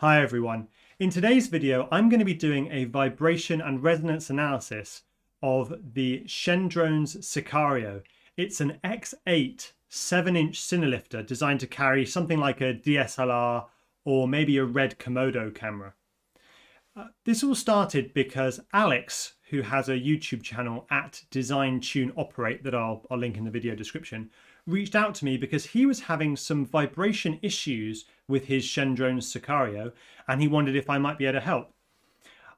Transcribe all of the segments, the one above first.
Hi everyone. In today's video, I'm going to be doing a vibration and resonance analysis of the Shendrone's Siccario. It's an X8 7-inch cinelifter designed to carry something like a DSLR or maybe a red Komodo camera. Uh, this all started because Alex, who has a YouTube channel at Design Tune Operate that I'll, I'll link in the video description, reached out to me because he was having some vibration issues with his Shendrone Siccario and he wondered if I might be able to help.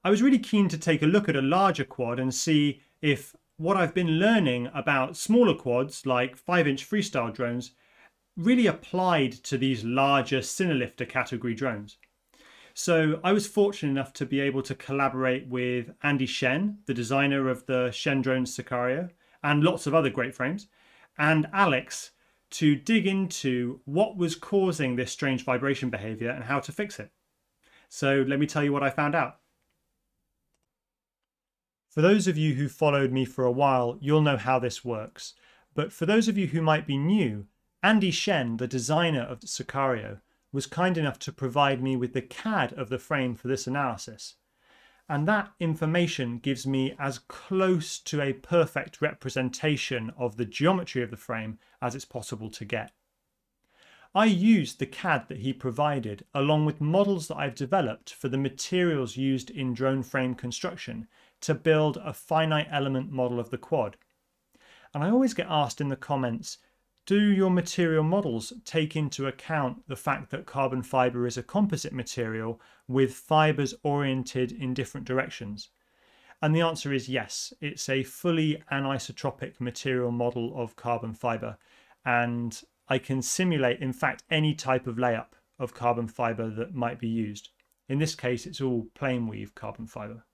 I was really keen to take a look at a larger quad and see if what I've been learning about smaller quads like 5 inch freestyle drones really applied to these larger Cinelifter category drones. So I was fortunate enough to be able to collaborate with Andy Shen, the designer of the Shendrone Siccario, and lots of other great frames, and Alex to dig into what was causing this strange vibration behavior and how to fix it. So let me tell you what I found out. For those of you who followed me for a while, you'll know how this works. But for those of you who might be new, Andy Shen, the designer of Siccario, was kind enough to provide me with the CAD of the frame for this analysis and that information gives me as close to a perfect representation of the geometry of the frame as it's possible to get. I used the CAD that he provided along with models that I've developed for the materials used in drone frame construction to build a finite element model of the quad. And I always get asked in the comments, do your material models take into account the fact that carbon fiber is a composite material with fibers oriented in different directions? And the answer is yes, it's a fully anisotropic material model of carbon fiber. And I can simulate, in fact, any type of layup of carbon fiber that might be used. In this case, it's all plain weave carbon fiber.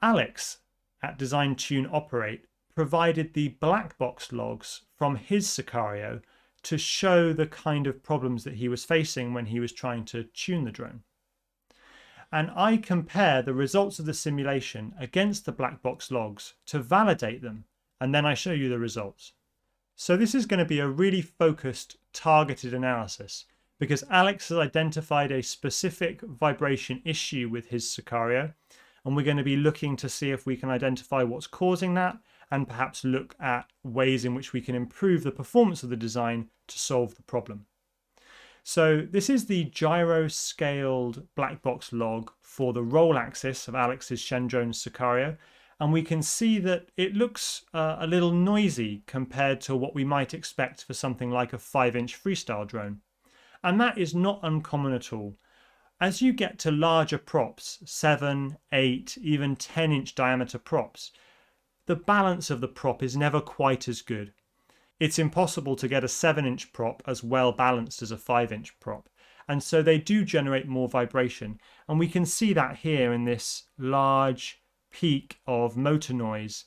Alex at Design Tune Operate provided the black box logs from his Siccario to show the kind of problems that he was facing when he was trying to tune the drone. And I compare the results of the simulation against the black box logs to validate them, and then I show you the results. So this is going to be a really focused, targeted analysis because Alex has identified a specific vibration issue with his Siccario, and we're going to be looking to see if we can identify what's causing that and perhaps look at ways in which we can improve the performance of the design to solve the problem. So this is the gyro scaled black box log for the roll axis of Alex's Shendrone Siccario. And we can see that it looks uh, a little noisy compared to what we might expect for something like a 5 inch freestyle drone. And that is not uncommon at all. As you get to larger props, 7, 8, even 10 inch diameter props, the balance of the prop is never quite as good. It's impossible to get a 7 inch prop as well balanced as a 5 inch prop. And so they do generate more vibration. And we can see that here in this large peak of motor noise.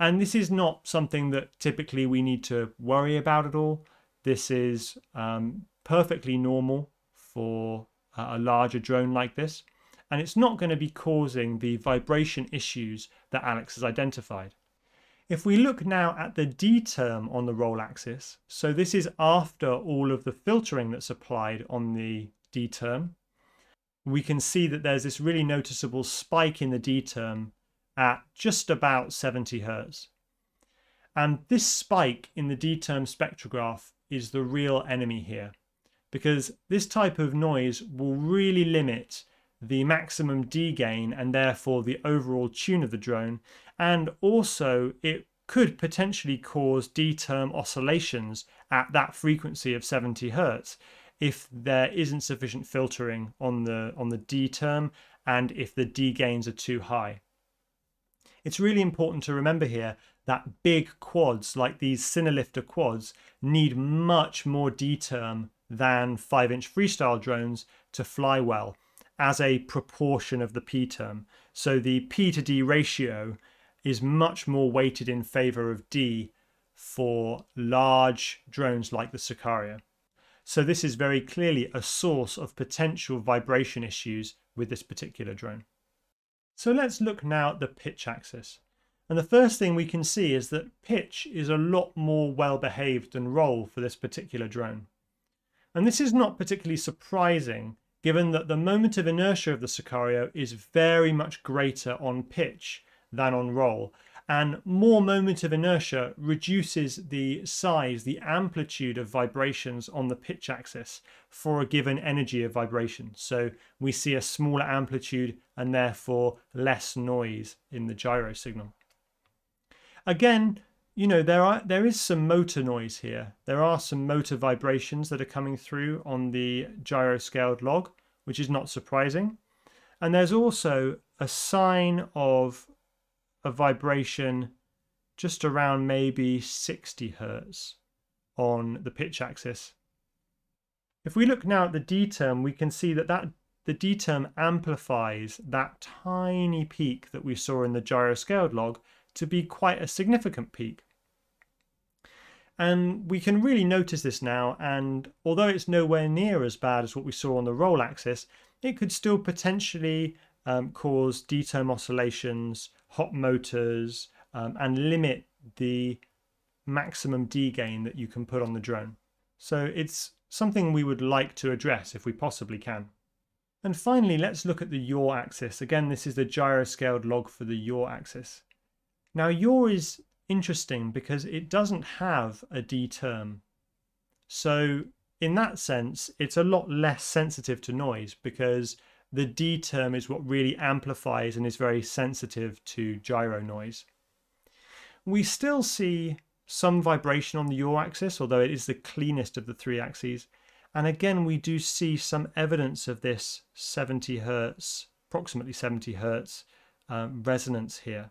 And this is not something that typically we need to worry about at all. This is um, perfectly normal for a larger drone like this and it's not going to be causing the vibration issues that Alex has identified. If we look now at the D term on the roll axis, so this is after all of the filtering that's applied on the D term, we can see that there's this really noticeable spike in the D term at just about 70 hertz. And this spike in the D term spectrograph is the real enemy here because this type of noise will really limit the maximum D gain and therefore the overall tune of the drone. And also, it could potentially cause D term oscillations at that frequency of 70 hertz if there isn't sufficient filtering on the on the D term and if the D gains are too high. It's really important to remember here that big quads like these Cinelifter quads need much more D term than 5 inch freestyle drones to fly well as a proportion of the P term. So the P to D ratio is much more weighted in favor of D for large drones like the Siccario. So this is very clearly a source of potential vibration issues with this particular drone. So let's look now at the pitch axis. And the first thing we can see is that pitch is a lot more well behaved than roll for this particular drone. And this is not particularly surprising given that the moment of inertia of the Siccario is very much greater on pitch than on roll, and more moment of inertia reduces the size, the amplitude of vibrations on the pitch axis for a given energy of vibration. So we see a smaller amplitude and therefore less noise in the gyro signal. Again, you know, there are there is some motor noise here. There are some motor vibrations that are coming through on the gyro scaled log, which is not surprising. And there's also a sign of a vibration just around maybe 60 hertz on the pitch axis. If we look now at the D term, we can see that, that the D term amplifies that tiny peak that we saw in the gyro scaled log to be quite a significant peak. And we can really notice this now, and although it's nowhere near as bad as what we saw on the roll axis, it could still potentially um, cause D-term oscillations, hot motors, um, and limit the maximum D gain that you can put on the drone. So it's something we would like to address if we possibly can. And finally, let's look at the yaw axis. Again, this is the gyroscaled log for the yaw axis. Now, yaw is interesting because it doesn't have a D term. So in that sense, it's a lot less sensitive to noise because the D term is what really amplifies and is very sensitive to gyro noise. We still see some vibration on the yaw axis, although it is the cleanest of the three axes. And again, we do see some evidence of this 70 hertz, approximately 70 hertz um, resonance here,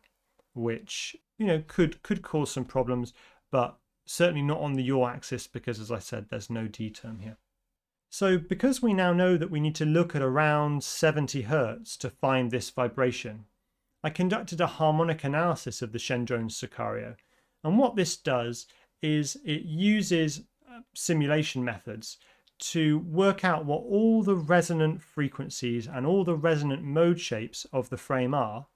which you know could could cause some problems, but certainly not on the yaw axis because, as I said, there's no D term here. So because we now know that we need to look at around 70 hertz to find this vibration, I conducted a harmonic analysis of the Shendrone Siccario. And what this does is it uses uh, simulation methods to work out what all the resonant frequencies and all the resonant mode shapes of the frame are.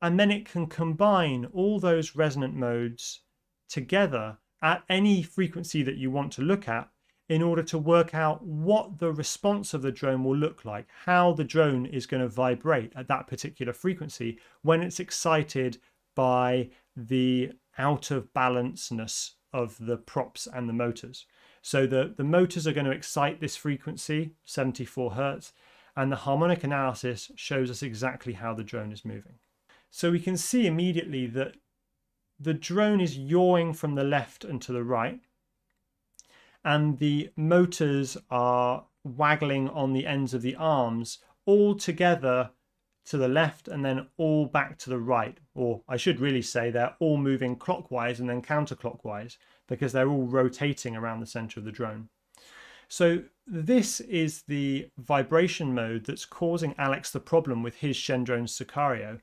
And then it can combine all those resonant modes together at any frequency that you want to look at in order to work out what the response of the drone will look like, how the drone is going to vibrate at that particular frequency when it's excited by the out of balanceness of the props and the motors. So the, the motors are going to excite this frequency, 74 hertz, and the harmonic analysis shows us exactly how the drone is moving. So we can see immediately that the drone is yawing from the left and to the right, and the motors are waggling on the ends of the arms all together to the left and then all back to the right. Or I should really say they're all moving clockwise and then counterclockwise because they're all rotating around the center of the drone. So this is the vibration mode that's causing Alex the problem with his Shendrone Siccario.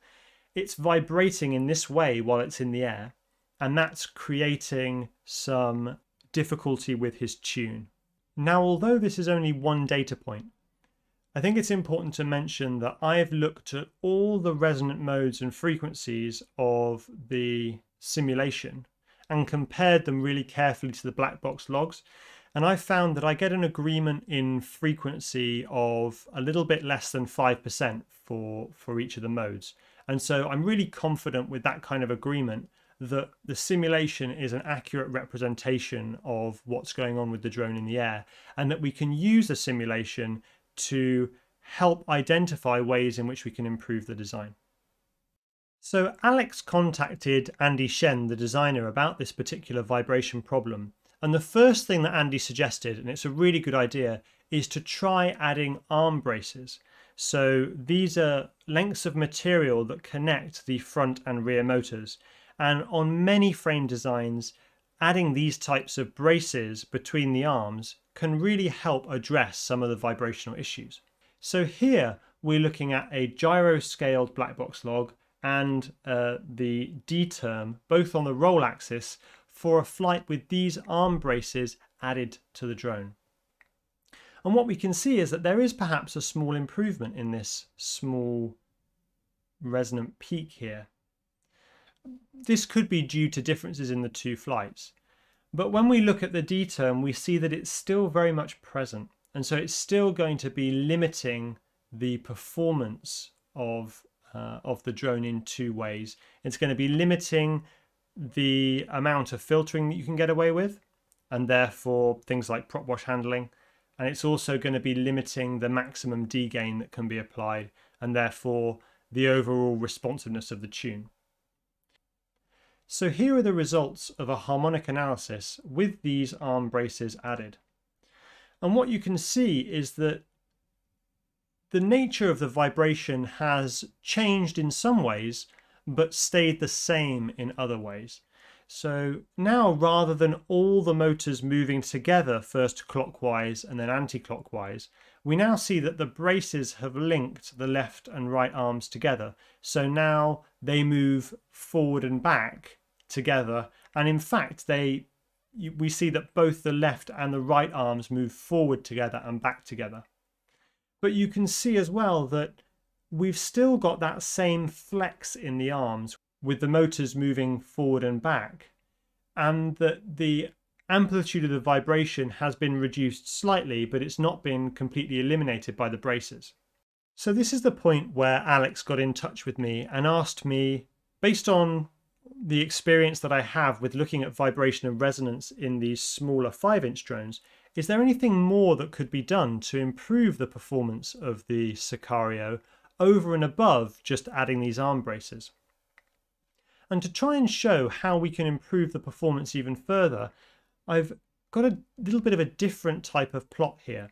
It's vibrating in this way while it's in the air, and that's creating some difficulty with his tune. Now, although this is only one data point, I think it's important to mention that I have looked at all the resonant modes and frequencies of the simulation and compared them really carefully to the black box logs. And I found that I get an agreement in frequency of a little bit less than 5% for, for each of the modes. And so I'm really confident with that kind of agreement that the simulation is an accurate representation of what's going on with the drone in the air, and that we can use the simulation to help identify ways in which we can improve the design. So Alex contacted Andy Shen, the designer, about this particular vibration problem. And the first thing that Andy suggested, and it's a really good idea, is to try adding arm braces. So these are lengths of material that connect the front and rear motors. And on many frame designs, adding these types of braces between the arms can really help address some of the vibrational issues. So here we're looking at a gyro scaled black box log and uh, the D term, both on the roll axis, for a flight with these arm braces added to the drone. And what we can see is that there is perhaps a small improvement in this small resonant peak here. This could be due to differences in the two flights. But when we look at the D term, we see that it's still very much present. And so it's still going to be limiting the performance of, uh, of the drone in two ways. It's going to be limiting the amount of filtering that you can get away with, and therefore things like prop wash handling. And it's also going to be limiting the maximum D gain that can be applied, and therefore the overall responsiveness of the tune. So here are the results of a harmonic analysis with these arm braces added. And what you can see is that the nature of the vibration has changed in some ways, but stayed the same in other ways. So now rather than all the motors moving together first clockwise and then anti-clockwise, we now see that the braces have linked the left and right arms together. So now they move forward and back together. And in fact, they we see that both the left and the right arms move forward together and back together. But you can see as well that we've still got that same flex in the arms with the motors moving forward and back and that the amplitude of the vibration has been reduced slightly but it's not been completely eliminated by the braces. So this is the point where Alex got in touch with me and asked me, based on the experience that I have with looking at vibration and resonance in these smaller 5-inch drones, is there anything more that could be done to improve the performance of the Siccario over and above just adding these arm braces? And to try and show how we can improve the performance even further, I've got a little bit of a different type of plot here.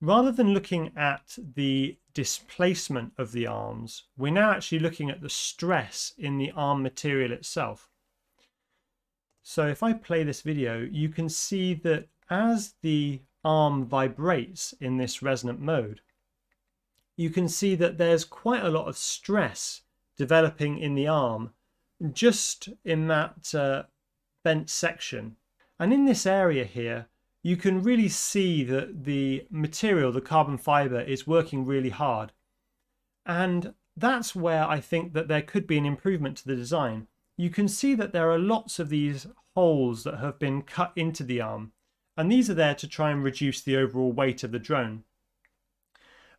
Rather than looking at the displacement of the arms, we're now actually looking at the stress in the arm material itself. So if I play this video, you can see that as the arm vibrates in this resonant mode, you can see that there's quite a lot of stress developing in the arm just in that uh, bent section. And in this area here, you can really see that the material, the carbon fiber, is working really hard. And that's where I think that there could be an improvement to the design. You can see that there are lots of these holes that have been cut into the arm, and these are there to try and reduce the overall weight of the drone.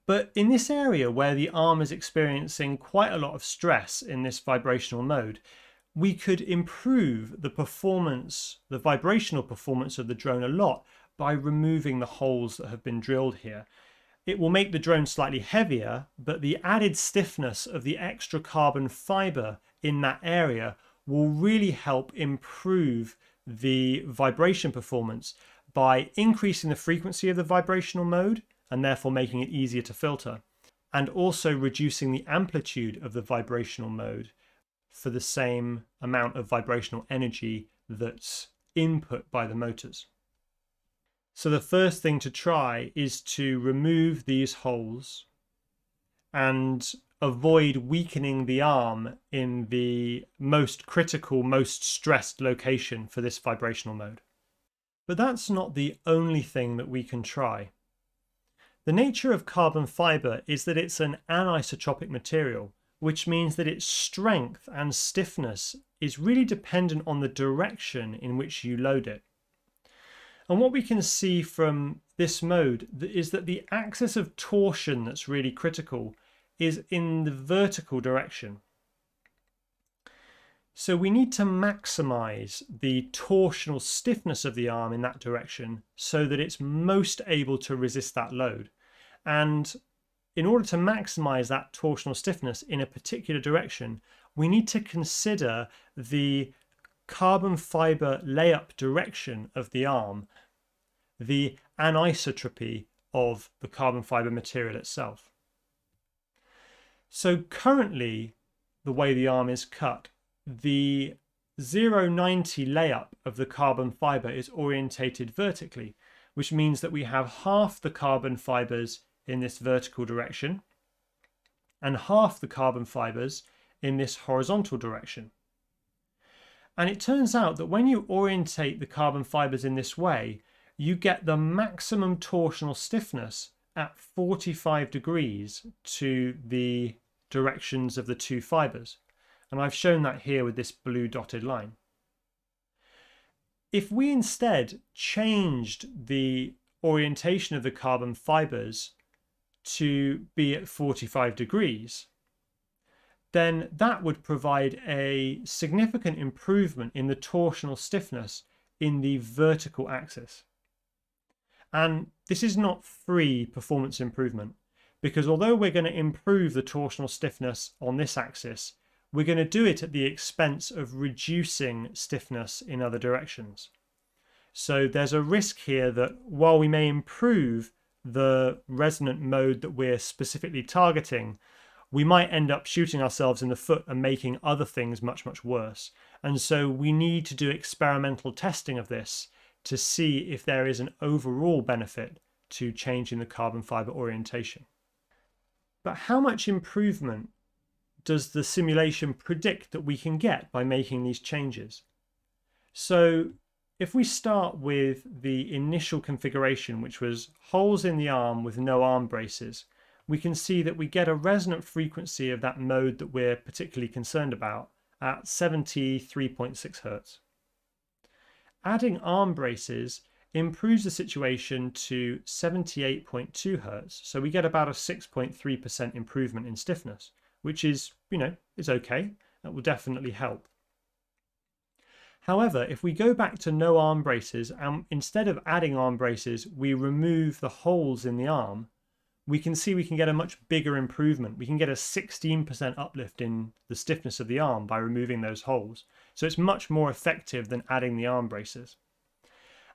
But in this area where the arm is experiencing quite a lot of stress in this vibrational mode, we could improve the performance, the vibrational performance of the drone a lot by removing the holes that have been drilled here. It will make the drone slightly heavier, but the added stiffness of the extra carbon fiber in that area will really help improve the vibration performance by increasing the frequency of the vibrational mode and therefore making it easier to filter, and also reducing the amplitude of the vibrational mode for the same amount of vibrational energy that's input by the motors. So the first thing to try is to remove these holes and avoid weakening the arm in the most critical, most stressed location for this vibrational mode. But that's not the only thing that we can try. The nature of carbon fibre is that it's an anisotropic material, which means that its strength and stiffness is really dependent on the direction in which you load it. And what we can see from this mode is that the axis of torsion that's really critical is in the vertical direction. So we need to maximize the torsional stiffness of the arm in that direction so that it's most able to resist that load. And in order to maximize that torsional stiffness in a particular direction, we need to consider the carbon fiber layup direction of the arm, the anisotropy of the carbon fiber material itself. So currently, the way the arm is cut, the 090 layup of the carbon fiber is orientated vertically, which means that we have half the carbon fibers in this vertical direction and half the carbon fibers in this horizontal direction. And it turns out that when you orientate the carbon fibers in this way, you get the maximum torsional stiffness at 45 degrees to the directions of the two fibers. And I've shown that here with this blue dotted line. If we instead changed the orientation of the carbon fibers to be at 45 degrees, then that would provide a significant improvement in the torsional stiffness in the vertical axis. And this is not free performance improvement because although we're going to improve the torsional stiffness on this axis, we're going to do it at the expense of reducing stiffness in other directions. So there's a risk here that while we may improve the resonant mode that we're specifically targeting, we might end up shooting ourselves in the foot and making other things much, much worse. And so we need to do experimental testing of this to see if there is an overall benefit to changing the carbon fiber orientation. But how much improvement does the simulation predict that we can get by making these changes? So if we start with the initial configuration, which was holes in the arm with no arm braces, we can see that we get a resonant frequency of that mode that we're particularly concerned about at 73.6 Hertz. Adding arm braces improves the situation to 78.2 Hertz, so we get about a 6.3% improvement in stiffness which is, you know, is okay. That will definitely help. However, if we go back to no arm braces and instead of adding arm braces, we remove the holes in the arm, we can see we can get a much bigger improvement. We can get a 16% uplift in the stiffness of the arm by removing those holes. So it's much more effective than adding the arm braces.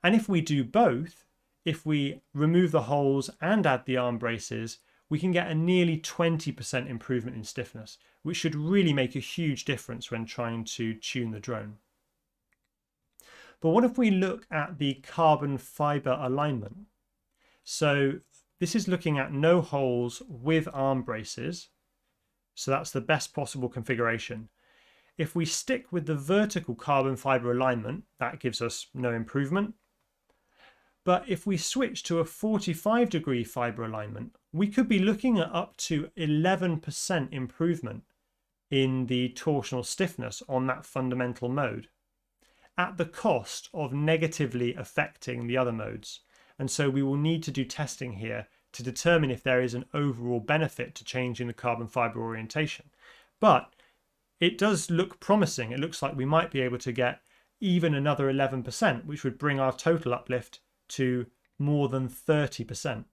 And if we do both, if we remove the holes and add the arm braces, we can get a nearly 20% improvement in stiffness, which should really make a huge difference when trying to tune the drone. But what if we look at the carbon fiber alignment? So this is looking at no holes with arm braces. So that's the best possible configuration. If we stick with the vertical carbon fiber alignment, that gives us no improvement. But if we switch to a 45 degree fiber alignment, we could be looking at up to 11% improvement in the torsional stiffness on that fundamental mode at the cost of negatively affecting the other modes. And so we will need to do testing here to determine if there is an overall benefit to changing the carbon fiber orientation. But it does look promising. It looks like we might be able to get even another 11%, which would bring our total uplift to more than 30%.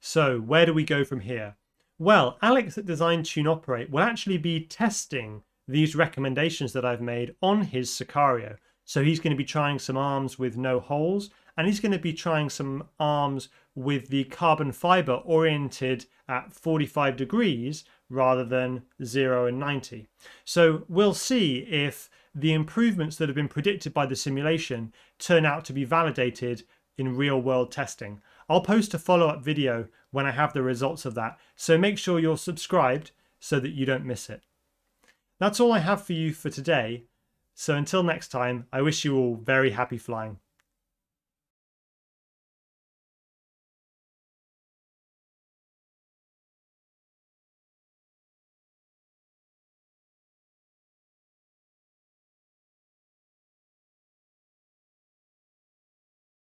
So where do we go from here? Well, Alex at Design Tune Operate will actually be testing these recommendations that I've made on his Siccario. So he's going to be trying some arms with no holes and he's going to be trying some arms with the carbon fiber oriented at 45 degrees rather than 0 and 90. So we'll see if the improvements that have been predicted by the simulation turn out to be validated in real world testing. I'll post a follow up video when I have the results of that, so make sure you're subscribed so that you don't miss it. That's all I have for you for today, so until next time, I wish you all very happy flying.